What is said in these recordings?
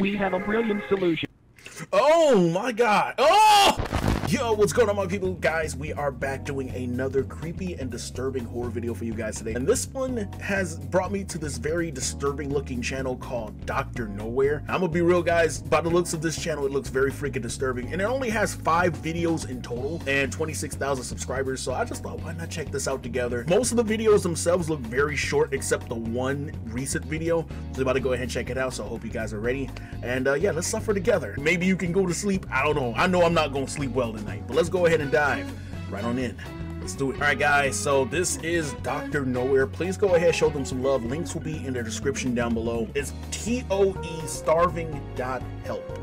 We have a brilliant solution. Oh my god. Oh! Yo, what's going on my people? Guys, we are back doing another creepy and disturbing horror video for you guys today. And this one has brought me to this very disturbing looking channel called Dr. Nowhere. I'm gonna be real guys, by the looks of this channel, it looks very freaking disturbing. And it only has five videos in total and 26,000 subscribers. So I just thought, why not check this out together? Most of the videos themselves look very short except the one recent video. So I'm about to go ahead and check it out. So I hope you guys are ready. And uh, yeah, let's suffer together. Maybe you can go to sleep. I don't know. I know I'm not gonna sleep well tonight, but let's go ahead and dive right on in. Let's do it. All right, guys. So this is Dr. Nowhere. Please go ahead, show them some love. Links will be in the description down below. It's T-O-E starving.help.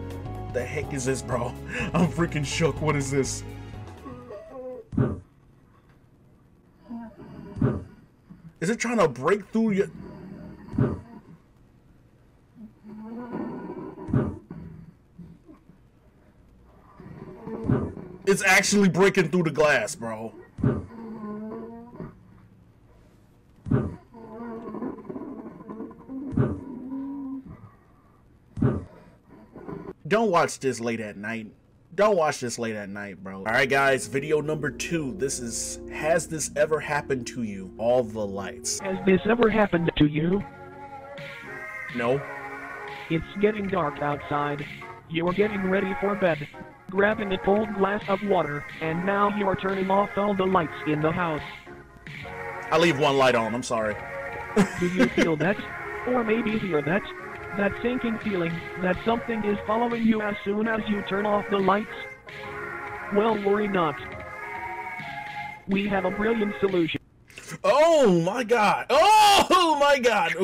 The heck is this, bro? I'm freaking shook. What is this? Is it trying to break through your... It's actually breaking through the glass, bro. Don't watch this late at night. Don't watch this late at night, bro. All right, guys, video number two. This is Has This Ever Happened to You? All the lights. Has this ever happened to you? No? It's getting dark outside. You are getting ready for bed. Grabbing a cold glass of water, and now you are turning off all the lights in the house. I leave one light on. I'm sorry. Do you feel that? Or maybe hear that? That sinking feeling that something is following you as soon as you turn off the lights? Well, worry not. We have a brilliant solution. Oh my god. Oh my god.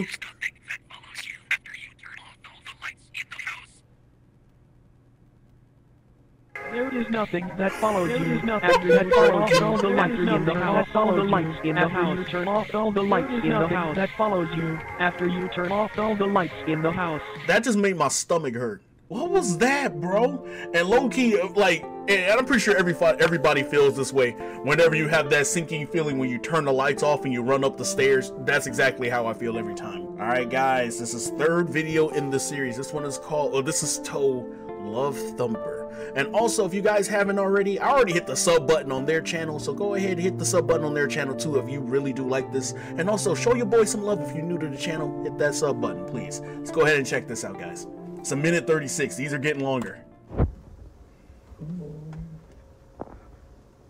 There is nothing that follows you. There is nothing after you turn off all the lights in the house. All the lights in the house. You turn off all the lights in the house. That follows you after you turn off all the lights in the house. That just made my stomach hurt. What was that, bro? And low key, like, and I'm pretty sure every everybody feels this way. Whenever you have that sinking feeling when you turn the lights off and you run up the stairs, that's exactly how I feel every time. All right, guys, this is third video in the series. This one is called, oh, this is Toe Love Thumper. And also, if you guys haven't already, I already hit the sub button on their channel, so go ahead and hit the sub button on their channel too if you really do like this. And also, show your boy some love if you're new to the channel. Hit that sub button, please. Let's go ahead and check this out, guys. It's a minute 36. These are getting longer.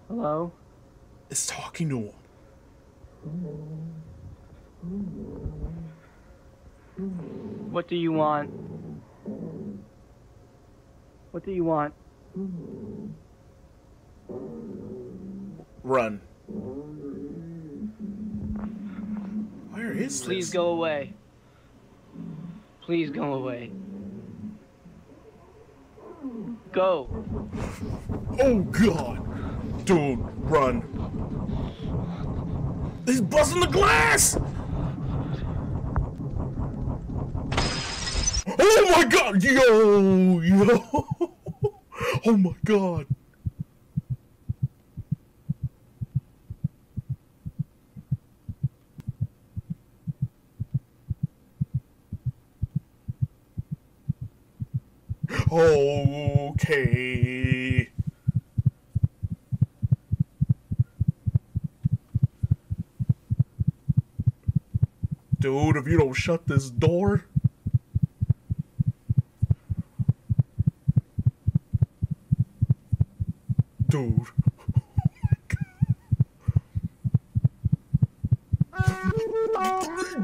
Hello? It's talking to him. What do you want? What do you want? Run. Where is this? Please go away. Please go away. Go. Oh god! Dude, run. He's busting the glass! Oh my god! Yo! Yo! Oh my god! Okay. Dude, if you don't shut this door. Dude.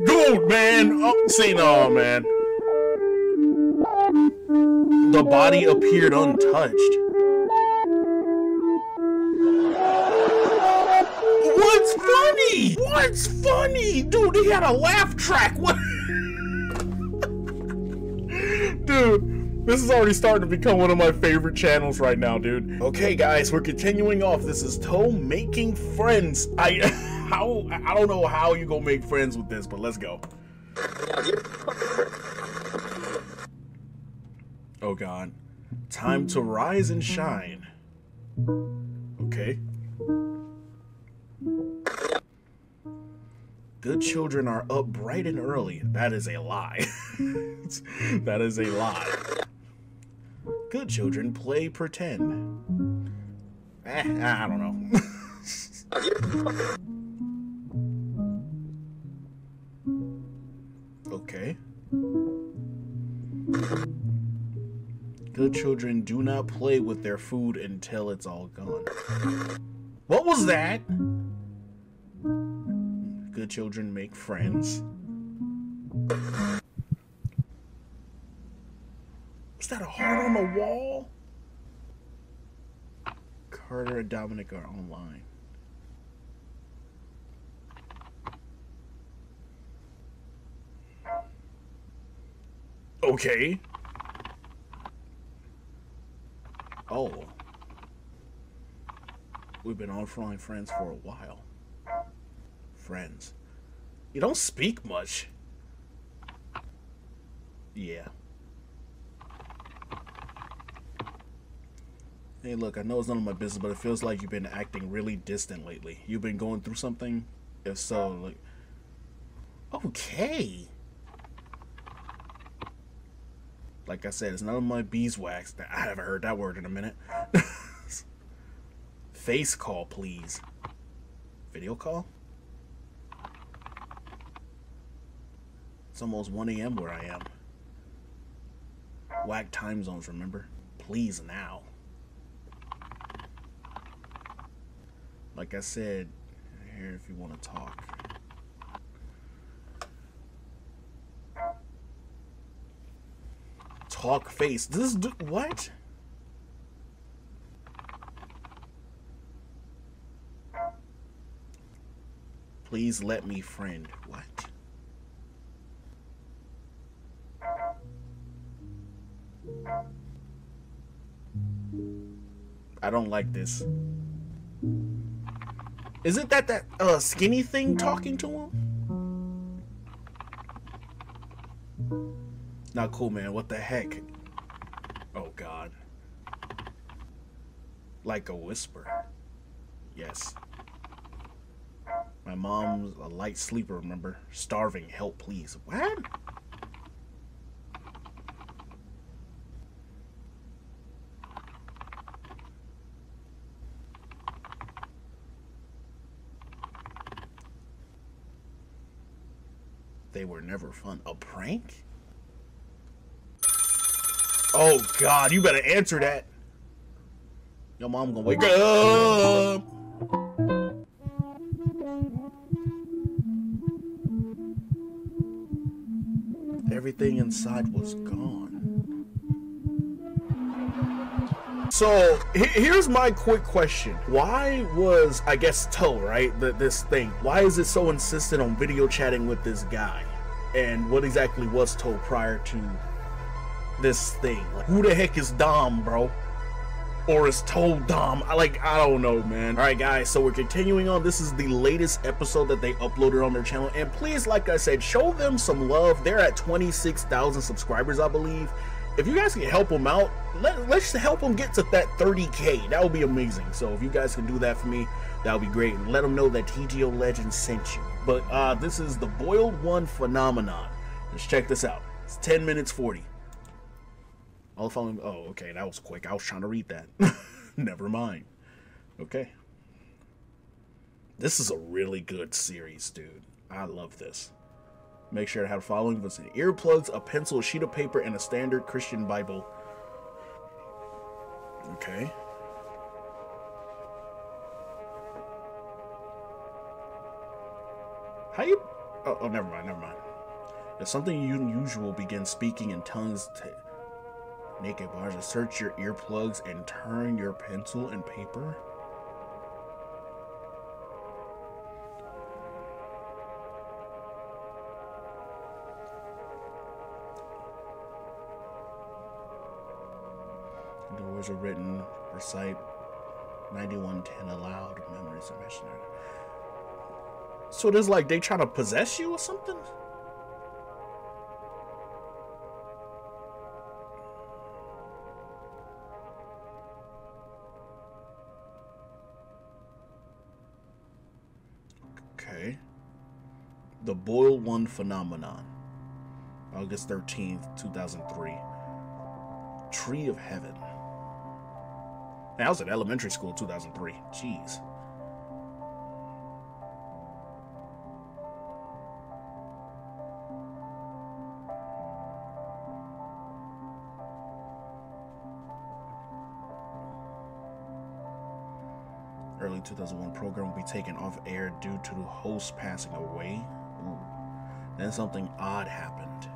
Dude, man. Oh, see, no, man. The body appeared untouched. What's funny? What's funny? Dude, he had a laugh track. What? dude, this is already starting to become one of my favorite channels right now, dude. Okay, guys, we're continuing off. This is Toe making friends. I how I don't know how you gonna make friends with this, but let's go. Oh god. Time to rise and shine. Okay. Good children are up bright and early. That is a lie. that is a lie. Good children play pretend. Eh, I don't know. okay. Good children do not play with their food until it's all gone. What was that? Good children make friends. Was that a heart on the wall? Carter and Dominic are online. Okay. Oh. We've been offline friends for a while. Friends. You don't speak much. Yeah. Hey, look, I know it's none of my business, but it feels like you've been acting really distant lately. You've been going through something? If so, like... Okay. Like I said, it's none of my beeswax. I haven't heard that word in a minute. Face call, please. Video call? It's almost 1 a.m. where I am. Whack time zones, remember? Please now. Like I said, here if you want to talk. Talk face. This is what? Please let me friend. What? I don't like this. Isn't that that uh, skinny thing talking to him? Not cool, man. What the heck? Oh, God. Like a whisper. Yes. My mom's a light sleeper, remember? Starving. Help, please. What? They were never fun. A prank? Oh, God. You better answer that. Your mom gonna wake up. Everything inside was gone. So here's my quick question: Why was I guess Toe right? The, this thing. Why is it so insistent on video chatting with this guy? And what exactly was told prior to this thing? Like, who the heck is Dom, bro? Or is told Dom? I like I don't know, man. All right, guys. So we're continuing on. This is the latest episode that they uploaded on their channel, and please, like I said, show them some love. They're at 26,000 subscribers, I believe if you guys can help them out, let, let's help them get to that 30k. That would be amazing. So if you guys can do that for me, that would be great. And let them know that TGO Legend sent you. But uh, this is the Boiled One phenomenon. Let's check this out. It's 10 minutes 40. All following. Oh, okay, that was quick. I was trying to read that. Never mind. Okay. This is a really good series, dude. I love this. Make sure to have the following visit earplugs, a pencil, a sheet of paper, and a standard Christian Bible. Okay. How you? Oh, oh, never mind, never mind. If something unusual begins speaking in tongues, naked bars, search your earplugs and turn your pencil and paper. The words are written, recite 9110 aloud, memories imaginary. So it is like they trying to possess you or something? Okay. The Boiled One Phenomenon. August 13th, 2003. Tree of Heaven. I was in elementary school 2003. Jeez. 2001 program will be taken off air due to the host passing away. Ooh. Then something odd happened.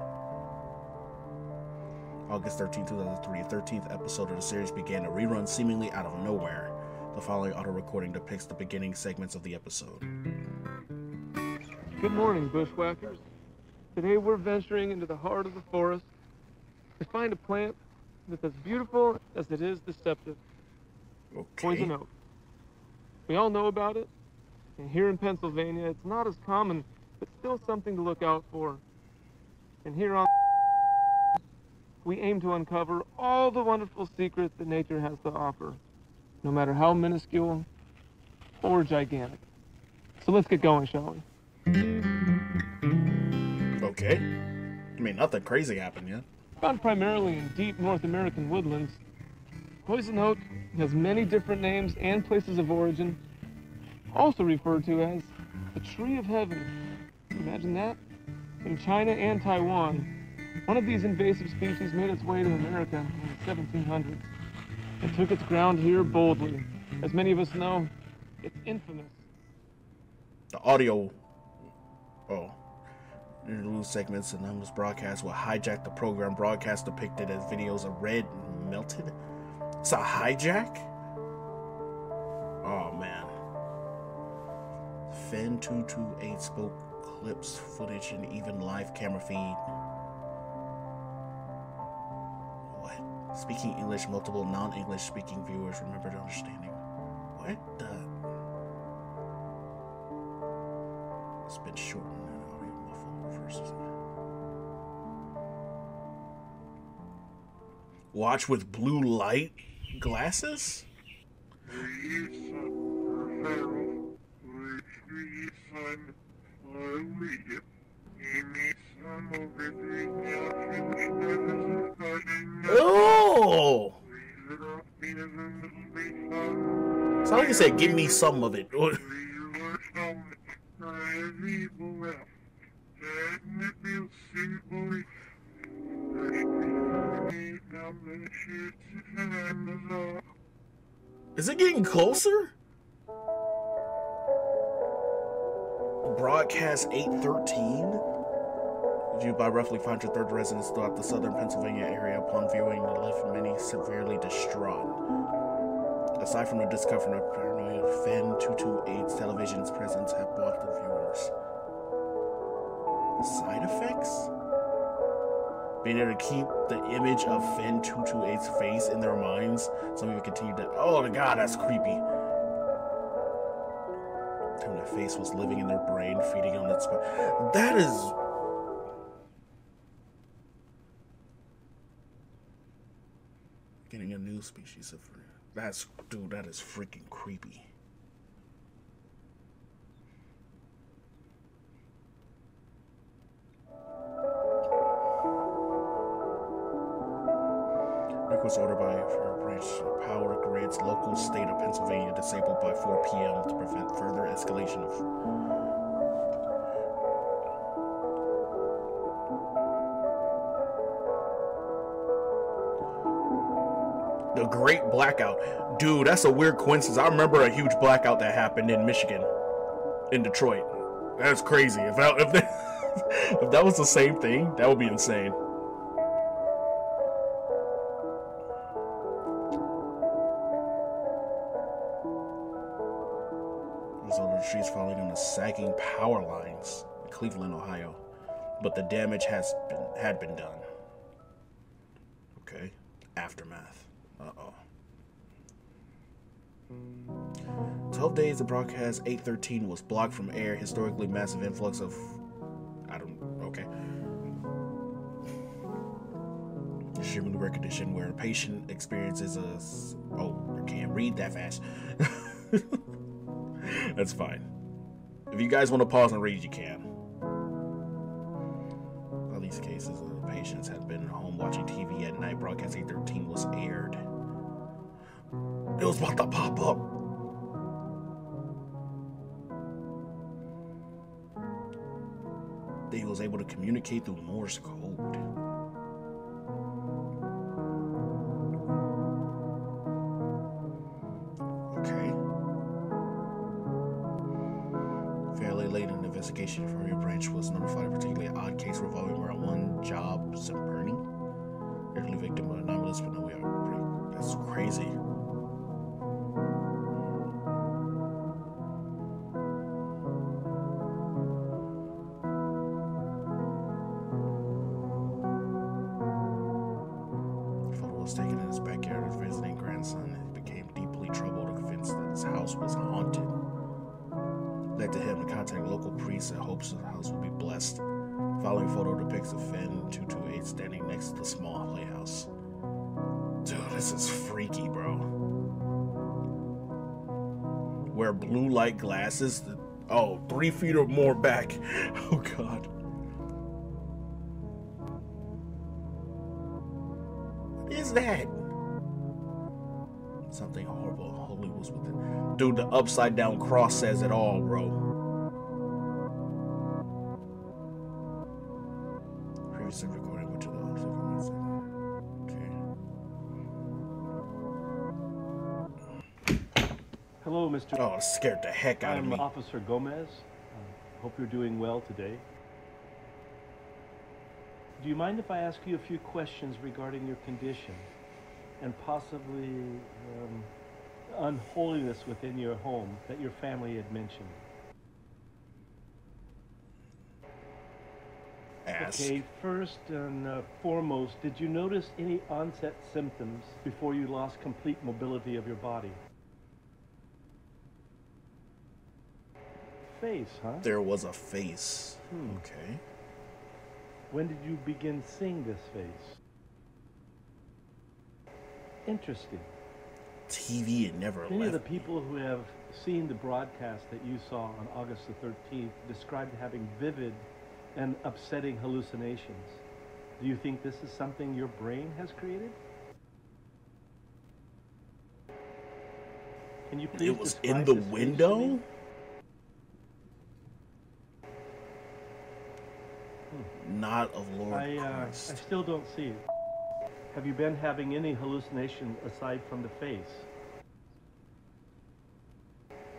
August 13, 2003, 13th episode of the series began a rerun seemingly out of nowhere. The following auto recording depicts the beginning segments of the episode. Good morning, bushwhackers. Today we're venturing into the heart of the forest to find a plant that's as beautiful as it is deceptive. Okay. Poison oak. We all know about it, and here in Pennsylvania, it's not as common, but still something to look out for. And here on we aim to uncover all the wonderful secrets that nature has to offer, no matter how minuscule or gigantic. So let's get going, shall we? Okay. I mean, nothing crazy happened yet. Found primarily in deep North American woodlands, poison oak has many different names and places of origin, also referred to as the tree of heaven. Imagine that? In China and Taiwan, one of these invasive species made its way to America in the 1700s and took its ground here boldly. As many of us know, it's infamous. The audio. Oh. Interlude segments and numbers broadcast will hijack the program broadcast depicted as videos of red melted. It's a hijack? Oh man. Fen 228 spoke clips, footage, and even live camera feed. What? Speaking English, multiple non English speaking viewers remembered understanding. What the? It's been shortened and audio muffled reverses. Watch with blue light glasses? Oh! Sound like you said, give me some of it. Is it getting closer? Broadcast 813? Viewed by roughly 530 residents throughout the southern Pennsylvania area upon viewing the left many severely distraught. Aside from the discomfort of paranoia, Fen 228's television's presence have brought the viewers. Side effects? Being able to keep the image of Fen 228's face in their minds. Some people continue to, oh my god, that's creepy. Time the face was living in their brain, feeding on its. That is. Getting a new species of. That's. Dude, that is freaking creepy. Was ordered by Branch Power Grid's local state of Pennsylvania disabled by 4 p.m. to prevent further escalation of. The Great Blackout. Dude, that's a weird coincidence. I remember a huge blackout that happened in Michigan, in Detroit. That's crazy. If if that, if that was the same thing, that would be insane. Power lines in Cleveland, Ohio. But the damage has been had been done. Okay. Aftermath. Uh-oh. 12 days of broadcast 813 was blocked from air historically massive influx of I don't okay. Streaming recognition where a patient experiences a oh I can't read that fast. That's fine. If you guys want to pause and read, you can. All these cases, the patients had been home watching TV at night. Broadcast 813 was aired. It was about to pop up. They was able to communicate through Morse code. Late from your Branch was notified of a particularly odd case revolving around one job some burning. Elderly victim of anomalous but no way out. That's crazy. Standing next to the small playhouse. Dude, this is freaky, bro. Wear blue light glasses. Oh, three feet or more back. Oh, God. What is that? Something horrible. Holy was with it. Dude, the upside down cross says it all, bro. Mr. Oh, scared the heck out of I'm me. Officer Gomez. Uh, hope you're doing well today. Do you mind if I ask you a few questions regarding your condition and possibly um, unholiness within your home that your family had mentioned? Ask. Okay, first and uh, foremost, did you notice any onset symptoms before you lost complete mobility of your body? Face, huh? There was a face. Hmm. Okay. When did you begin seeing this face? Interesting. TV it never Many of the left. people who have seen the broadcast that you saw on August the 13th described having vivid and upsetting hallucinations. Do you think this is something your brain has created? Can you please It was in the window? Not of Lord I, uh, I still don't see it. Have you been having any hallucination aside from the face?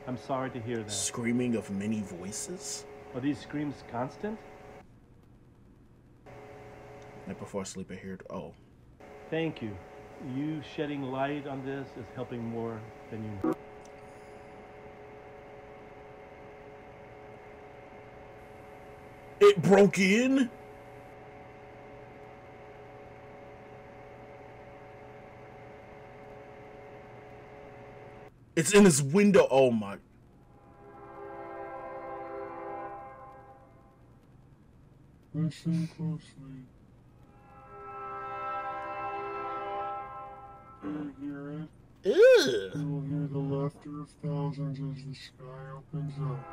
I'm sorry to hear that. Screaming of many voices? Are these screams constant? Night before I sleep, I heard, oh. Thank you. You shedding light on this is helping more than you know. It broke in? It's in his window. Oh my. Listen closely. Do you hear it? Ew. You will hear the laughter of thousands as the sky opens up.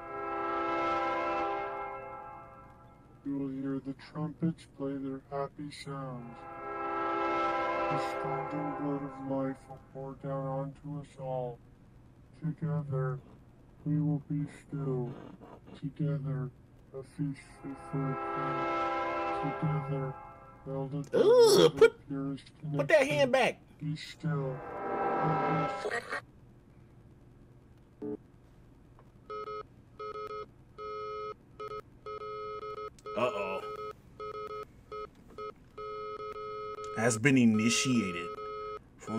You will hear the trumpets play their happy sounds. The scalding blood of life will pour down onto us all. Together, we will be still. Together, a feast fit for a king. Together, melded by Ugh, the put- purest Put that hand back. Be still. and be still. Uh oh. Has been initiated.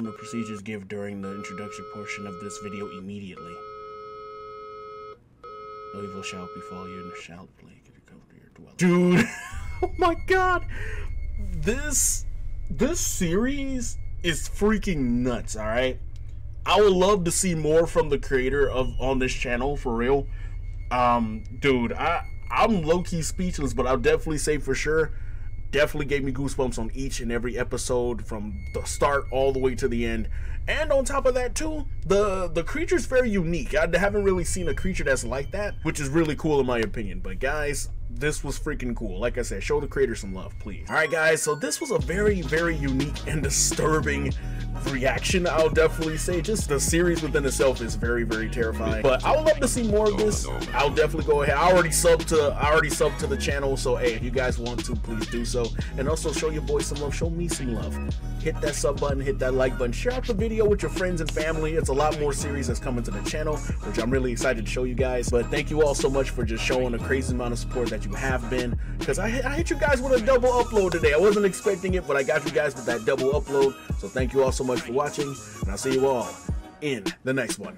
The procedures give during the introduction portion of this video immediately. No evil shall befall you, and shall plague come to your dwelling. Dude, oh my god, this this series is freaking nuts. All right, I would love to see more from the creator of on this channel for real. Um, dude, I I'm low key speechless, but I'll definitely say for sure, definitely gave me goosebumps on each and every episode from the start all the way to the end. And on top of that too, the the creature's very unique. I haven't really seen a creature that's like that, which is really cool in my opinion. But guys, this was freaking cool. Like I said, show the creator some love, please. All right, guys. So this was a very, very unique and disturbing reaction. I'll definitely say just the series within itself is very, very terrifying. But I would love to see more of this. I'll definitely go ahead. I already subbed to I already subbed to the channel. So hey, if you guys want to, please do so. And also show your boy some love. Show me some love. Hit that sub button, hit that like button, share out the video with your friends and family. It's a lot more series that's coming to the channel, which I'm really excited to show you guys. But thank you all so much for just showing a crazy amount of support that you have been. Because I, I hit you guys with a double upload today. I wasn't expecting it, but I got you guys with that double upload. So thank you all so much for watching, and I'll see you all in the next one.